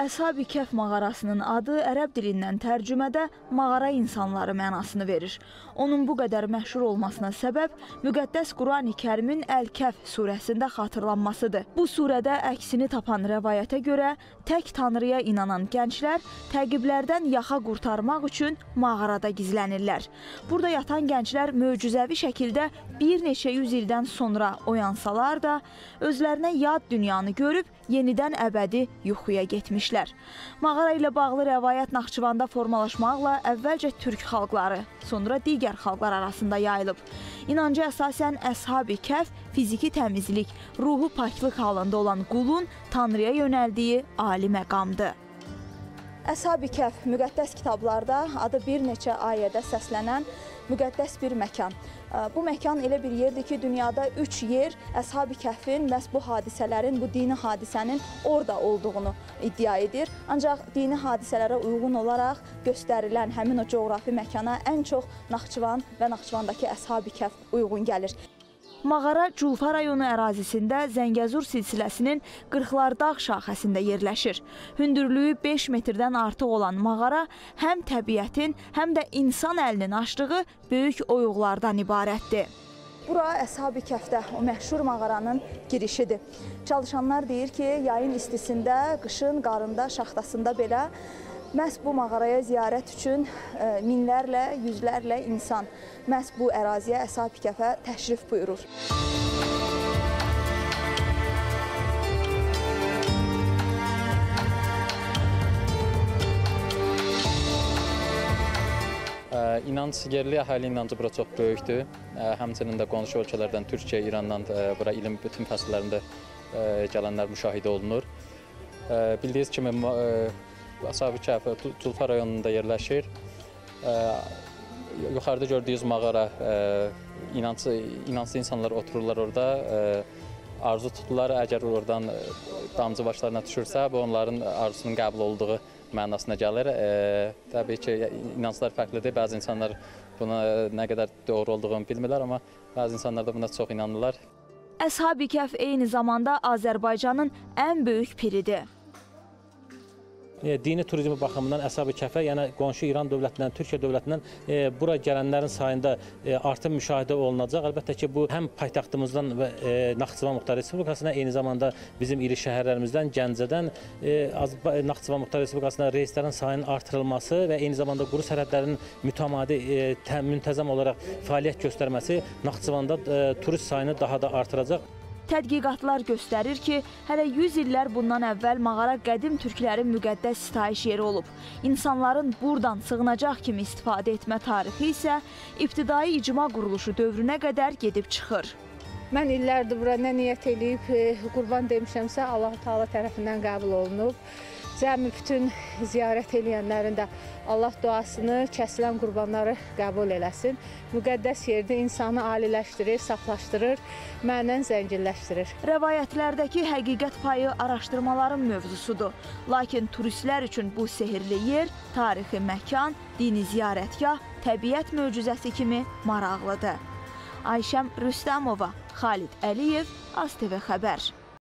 Əshab-ı Kəhf mağarasının adı ərəb dilindən tərcümədə mağara insanları mənasını verir. Onun bu qədər məşhur olmasına səbəb müqəddəs Qurani Kərimin Əl-Kəhf surəsində xatırlanmasıdır. Bu surədə əksini tapan rəvayətə görə tək Tanrıya inanan gənclər təqiblərdən yaxa qurtarmaq üçün mağarada gizlənirlər. Burada yatan gənclər möcüzəvi şəkildə bir neçə yüz ildən sonra oyansalar da, özlərinə yad dünyanı görüb yenidən əbədi yuxuya getmişlər. Mağara ilə bağlı rəvayət Naxçıvanda formalaşmaqla əvvəlcə türk xalqları, sonra digər xalqlar arasında yayılıb. İnanca əsasən Əshab-ı Kəhf fiziki təmizlik, ruhu paklıq halında olan qulun Tanrıya yönəldiyi ali məqamdır. Əshab-ı Kəhf müqəddəs kitablarda adı bir neçə ayədə səslənən müqəddəs bir məkan. Bu məkan elə bir yerdir ki, dünyada üç yer Əshab-ı Kəhfin məhz bu hadisələrin, bu dini hadisənin orada olduğunu iddia edir. Ancaq dini hadisələrə uyğun olaraq göstərilən həmin o coğrafi məkana ən çox Naxçıvan və Naxçıvandakı Əshab-ı Kəhf uyğun gəlir. Mağara Culfa rayonu ərazisində Zəngəzur silsiləsinin Qırxlar dağ şaxəsində yerləşir. Hündürlüyü 5 metrdən artıq olan mağara həm təbiətin, həm də insan əlinin açdığı böyük oyuqlardan ibarətdir. Bura Əshab-ı Kəfdə, o məşhur mağaranın girişidir. Çalışanlar deyir ki, yayın istisində, qışın qarında, şaxtasında belə Məhz bu mağaraya ziyarət üçün minlərlə, yüzlərlə insan məhz bu əraziyə Əshab-ı Kəhfə təşrif buyurur. İnanc yerli əhali inancı bura çox böyükdür. Həmçinin də qonşu ölkələrdən, Türkiyə, İrandan bura ilin bütün fəsillərində gələnlər müşahidə olunur. Bildiyiniz kimi Əshab-ı Kəhf Culfa rayonunda yerləşir. Yuxarıda gördüyünüz mağara inancı inanclı insanlar otururlar orada. Arzu tutdular, əgər oradan damcı başlarına düşürsə, bu onların arzusunun qəbul olduğu mənasına gəlir. Təbii ki, inanclar fərqlidir. Bəzi insanlar buna nə qədər doğru olduğunu bilmirlər, amma bəzi insanlar da buna çox inanırlar. Əshab-ı Kəhf eyni zamanda Azərbaycanın ən böyük piridir. Dini turizmi baxımından Əshab-ı Kəhfə, yəni qonşu İran dövlətindən, Türkiyə dövlətindən e, bura gələnlərin sayında e, artım müşahidə olunacaq. Əlbəttə ki, bu həm paytaxtımızdan və e, Naxçıvan Muxtar Respublikasına, eyni zamanda bizim iri şəhərlərimizdən, Gəncədən e, Naxçıvan Muxtar Respublikasına reyslərin sayının artırılması və eyni zamanda quru sərhədlərin mütəmadi, e, tə, müntəzəm olaraq fəaliyyət göstərməsi Naxçıvanda e, turist sayını daha da artıracaq. Tədqiqatlar göstərir ki, hələ 100 illər bundan əvvəl mağara qədim türklərin müqəddəs sitayiş yeri olub. İnsanların buradan sığınacaq kimi istifadə etmə tarixi isə ibtidai icma quruluşu dövrünə qədər gedib çıxır. Mən illərdir bura nə niyyət eləyib, qurban demişəmsə Allah Taala tərəfindən qəbul olunub. Cəmi bütün ziyarət eləyənlərin də Allah duasını, kəsilən qurbanları qəbul eləsin. Müqəddəs yerdə insanı aliləşdirir, saflaşdırır, mənən zənginləşdirir. Rəvayətlərdəki həqiqət payı araşdırmaların mövzusudur. Lakin turistlər üçün bu sehirli yer, tarixi məkan, dini ziyarətgah, təbiət möcüzəsi kimi maraqlıdır. Ayşəm Rüstəmova, Xalid Əliyev, ASTV xəbər.